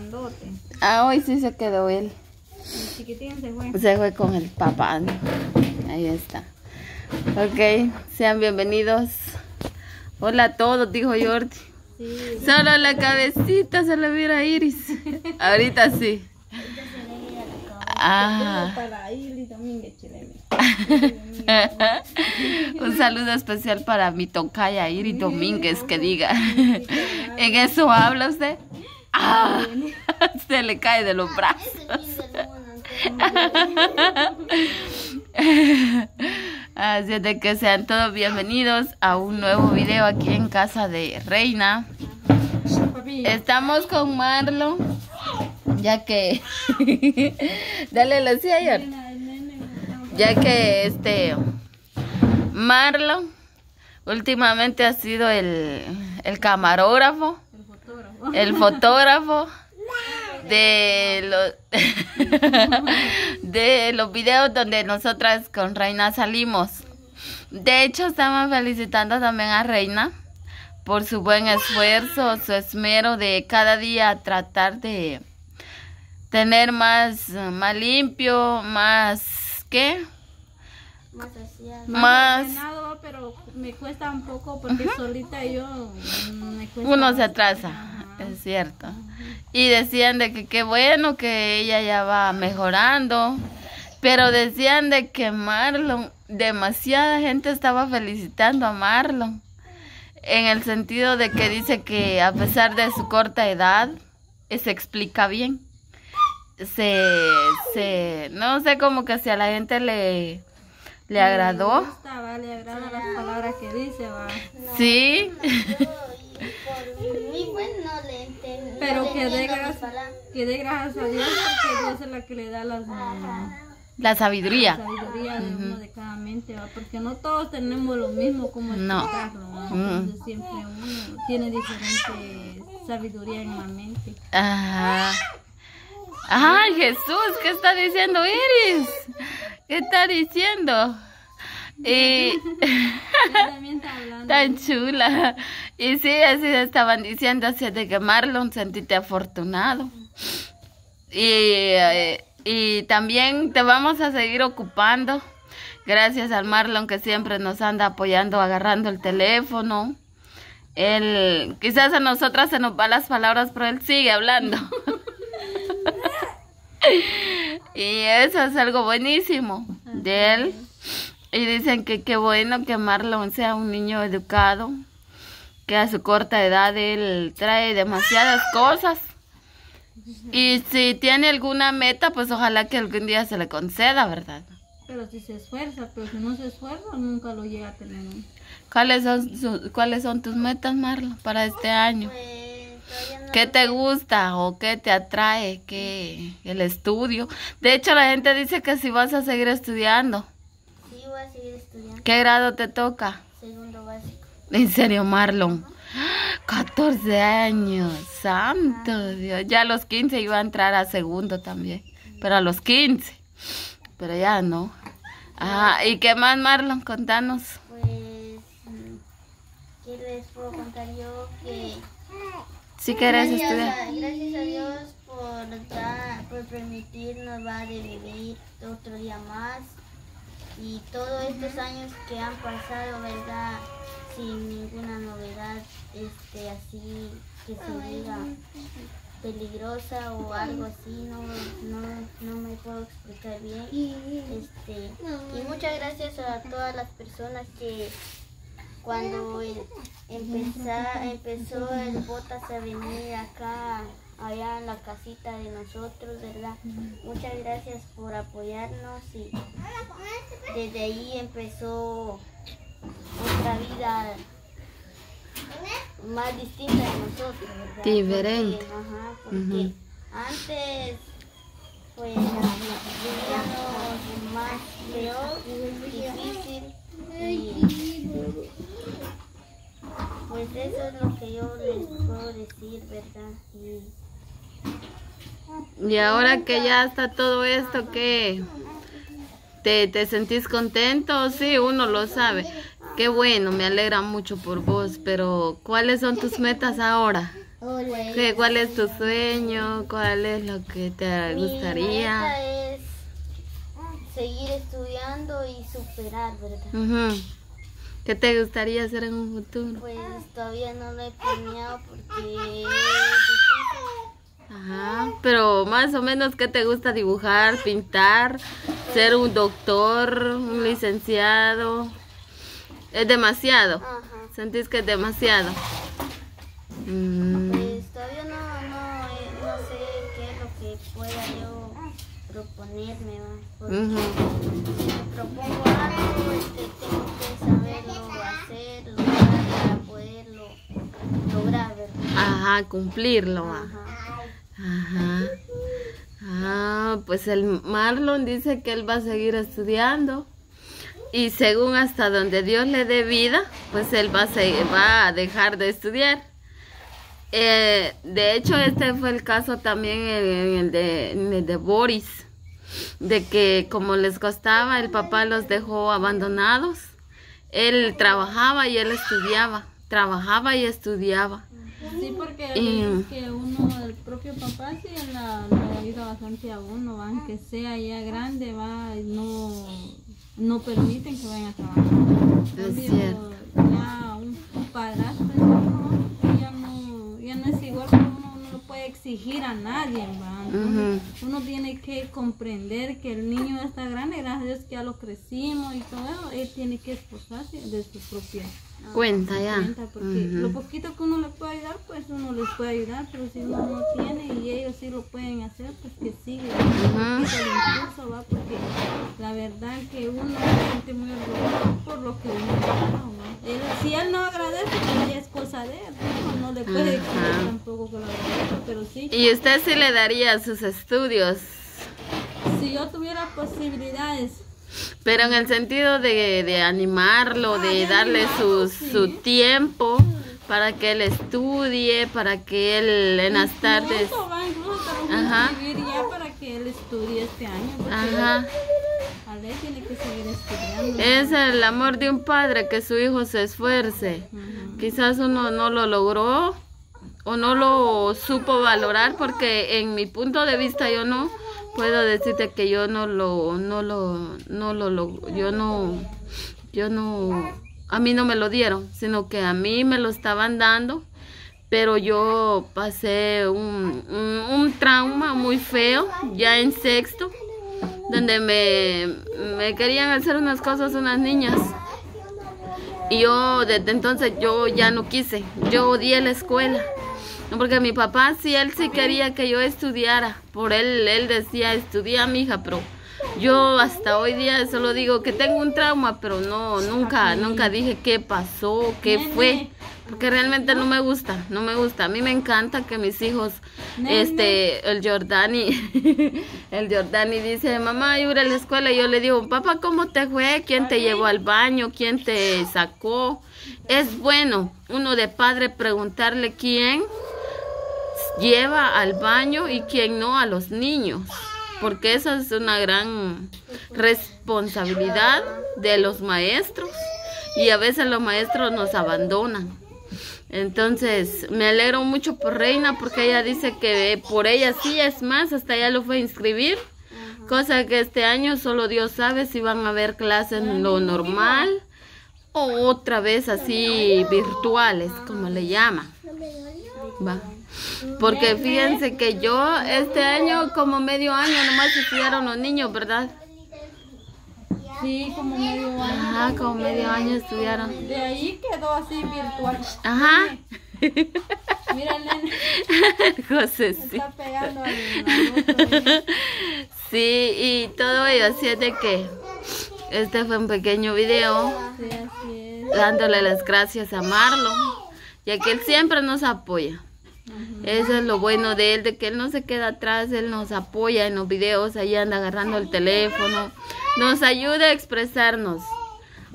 grandote. Ah, hoy sí se quedó él. El chiquitín se fue. Se fue con el papá. Ahí está. Ok, sean bienvenidos. Hola a todos, dijo Jordi. Sí. Solo la cabecita se le viera a Iris. Ahorita sí. Ah. Un saludo especial para mi tocaya Iris Domínguez que diga. ¿En eso habla usted? Ah, se le cae de los brazos. Así es de que sean todos bienvenidos a un nuevo video aquí en casa de Reina. Estamos con Marlon, ya que... Dale la silla, Yor. Ya que este... Marlon últimamente ha sido el, el camarógrafo, el fotógrafo. de los de los videos donde nosotras con Reina salimos. De hecho, estamos felicitando también a Reina por su buen esfuerzo, su esmero de cada día tratar de tener más, más limpio, más ¿qué? Más hacia Más ordenado, pero me cuesta un poco porque solita yo me cuesta uno se atrasa, Ajá. Es cierto. Y decían de que qué bueno que ella ya va mejorando, pero decían de que Marlon, demasiada gente estaba felicitando a Marlon, en el sentido de que dice que a pesar de su corta edad, eh, se explica bien. Se, se, no sé, como que si a la gente le, le agradó. Le gusta, va, le agrada las palabras que dice, va. Sí. por mí, pues no le entiendo. Pero no que dé gracias, palabras. que dé gracias a Dios porque Dios es la que le da las mm, La sabiduría. sabiduría de uno de cada mente, ¿va? porque no todos tenemos lo mismo como No. explicarlo, ¿va? Mm. entonces siempre uno tiene diferente sabiduría en la mente. Ajá. Ay, Jesús, ¿qué está diciendo Iris? ¿Qué está diciendo? Hablando. tan chula. Y sí, así estaban diciendo, así de que Marlon, sentite afortunado. Y, eh, y también te vamos a seguir ocupando. Gracias al Marlon que siempre nos anda apoyando, agarrando el teléfono. Él, quizás a nosotras se nos van las palabras, pero él sigue hablando. y eso es algo buenísimo de él. Y dicen que qué bueno que Marlon sea un niño educado, que a su corta edad él trae demasiadas cosas. Y si tiene alguna meta, pues ojalá que algún día se le conceda, ¿verdad? Pero si se esfuerza, pero si no se esfuerza, nunca lo llega a tener. ¿Cuáles son, su- ¿Cuáles son tus metas, Marlon, para este año? Pues no ¿Qué te gusta o qué te atrae? ¿Qué el estudio? De hecho, la gente dice que si vas a seguir estudiando, sí voy a seguir estudiando. ¿Qué grado te toca? Segundo básico. En serio, Marlon. 14 años, santo Dios. Ya a los 15 iba a entrar a segundo también, pero a los 15. Pero ya no. Ah, ¿y qué más, Marlon? Contanos. Pues, ¿qué les puedo contar yo? Que Si quieres gracias, estudiar. a, gracias a Dios por, por permitirnos va de vivir otro día más y todos estos años que han pasado, ¿verdad? Sin ninguna novedad, este, así que se diga peligrosa o algo así, no, no, no me puedo explicar bien. Este, y muchas gracias a todas las personas que cuando el- empezó el botas a venir acá, allá en la casita de nosotros, ¿verdad? Muchas gracias por apoyarnos y desde ahí empezó otra vida más distinta de nosotros, ¿verdad? Diferente. Porque, ajá, porque Ujú. antes pues vivíamos más peor, difícil y pues eso es lo que yo les puedo decir, ¿verdad? Y Y ahora que ya está todo esto, ¿qué? ¿Te, te sentís contento? Sí, uno lo sabe. Qué bueno, me alegra mucho por vos, pero ¿cuáles son tus metas ahora? ¿Qué, ¿Cuál es tu sueño? ¿Cuál es lo que te Mi gustaría? meta es seguir estudiando y superar, ¿verdad? ¿Qué te gustaría hacer en un futuro? Pues todavía no lo he planeado porque pero más o menos, ¿qué te gusta dibujar, pintar, ser un doctor, un licenciado? Es demasiado. Ajá. ¿Sentís que es demasiado? Mm, Pues todavía no, no, eh, no sé qué es lo que pueda yo proponerme. Porque ujú. si me propongo algo, este, tengo que saberlo hacer, lograr para poderlo lograr, ¿verdad? Ajá, cumplirlo. Ajá. Ajá. Ah, pues el Marlon dice que él va a seguir estudiando. Y según hasta donde Dios le dé vida, pues él va a, dejar de estudiar. Eh, de hecho, este fue el caso también en el de, en el de Boris, de que como les costaba, el papá los dejó abandonados. Él trabajaba y él estudiaba, trabajaba y estudiaba. Sí, porque es que uno, el propio papá, sí, la, le ayuda bastante a uno, ¿va? aunque sea ya grande, va, no, no permiten que vayan a trabajar. Cambio, cierto. Ya un, un padrastro, ya no, ya no es igual, porque uno no lo puede exigir a nadie, ¿va? Entonces, Uno tiene que comprender que el niño está grande, gracias a Dios que ya lo crecimos y todo eso, él tiene que esforzarse de su propia Cuenta ya. cuenta, porque Ujú. lo poquito que uno le puede ayudar, pues uno les puede ayudar, pero si uno no tiene y ellos sí lo pueden hacer, pues que sigue Ujú. el impulso, va, porque la verdad que uno se siente muy orgulloso por lo que uno ¿va? Él- si él no agradece, pues ya es cosa de él, ¿no? no le puede exigir Ajá. Pero sí, ¿Y usted sí le daría sus estudios? si yo tuviera posibilidades, Pero en el sentido de, de animarlo, Ah, de de darle animarlo, su, sí. su tiempo para que él estudie, para que él en las tardes... va, incluso Ajá. voy a escribir ya para que él estudie este año, Ajá. Ale tiene que seguir estudiando. Es el amor de un padre que su hijo se esfuerce. Quizás uno no lo logró o no lo supo valorar porque en mi punto de vista yo no puedo decirte que yo no lo no lo no lo, lo- yo no yo no a mí no me lo dieron, sino que a mí me lo estaban dando, pero yo pasé un, un, un trauma muy feo ya en sexto donde me, me querían hacer unas cosas unas niñas y yo desde entonces yo ya no quise, yo odié la escuela. No, Porque mi papá sí, él sí quería que yo estudiara. Por él, él decía, estudia, mija, pero yo hasta hoy día solo digo que tengo un trauma, pero no, nunca, nunca dije qué pasó, qué fue. Porque realmente no me gusta, no me gusta. A mí me encanta que mis hijos, este, el Jordani, el Jordani dice, mamá, yo iré a la escuela. Y yo le digo, papá, ¿cómo te fue? ¿Quién te llevó al baño? ¿Quién te sacó? Es bueno uno de padre preguntarle quién lleva al baño y quién no a los niños. Porque esa es una gran responsabilidad de los maestros. Y a veces los maestros nos abandonan. Entonces, me alegro mucho por Reina porque ella dice que por ella sí es más, hasta ella lo fue a inscribir. Cosa que este año solo Dios sabe si van a haber clases lo normal o otra vez así virtuales, como le llaman. Va. Porque fíjense que yo este año, como medio año, nomás estudiaron los niños, ¿verdad? Sí, como medio año. Ajá, como medio año estudiaron. De ahí quedó así virtual. Ajá. Mira, José, sí. está pegando al, al. Sí, y todo ello, así es de que este fue un pequeño video Sí, así es. dándole las gracias a Marlon, ya que él siempre nos apoya. Eso es lo bueno de él, de que él no se queda atrás, él nos apoya en los videos, ahí anda agarrando el teléfono, nos ayuda a expresarnos.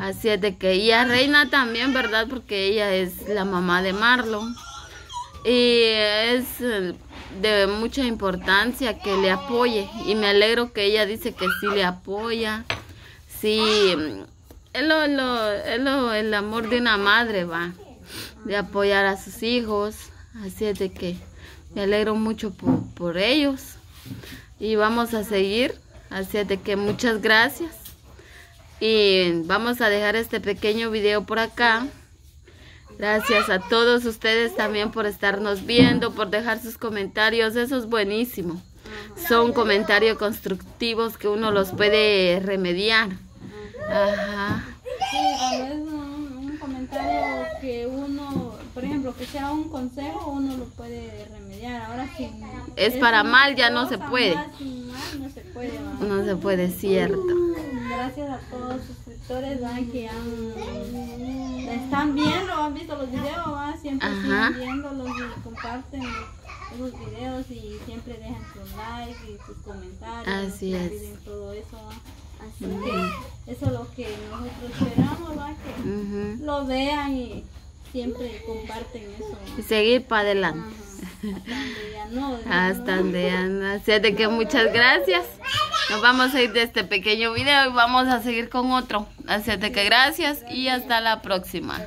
Así es de que, y a Reina también, ¿verdad? Porque ella es la mamá de Marlon. Y es eh, de mucha importancia que le apoye. Y me alegro que ella dice que sí le apoya. Sí, es, lo, lo- el amor de una madre, va. De apoyar a sus hijos, Así es de que me alegro mucho por, por ellos. Y vamos a seguir. Así es de que muchas gracias. Y vamos a dejar este pequeño video por acá. Gracias a todos ustedes también por estarnos viendo, por dejar sus comentarios. Eso es buenísimo. Son comentarios constructivos que uno los puede remediar. Ajá. Sí, un, un comentario que uno, por ejemplo, que sea un consejo, uno lo puede remediar. Ahora si Es para una mal, ya no se puede. más mal, no se puede. No se puede, cierto. Gracias a todos los suscriptores ¿va? que han, están viendo, han visto los videos, ¿va? siempre siguen viéndolos y comparten los videos y siempre dejan sus likes y sus comentarios. Así es. todo eso. Así que eso es lo que nosotros esperamos, ¿va? que lo vean y siempre comparten eso. Y seguir para adelante. Ajá. Hasta donde ya no. Así de que muchas gracias. Nos vamos a ir de este pequeño video y vamos a seguir con otro. Así de que gracias y hasta la próxima.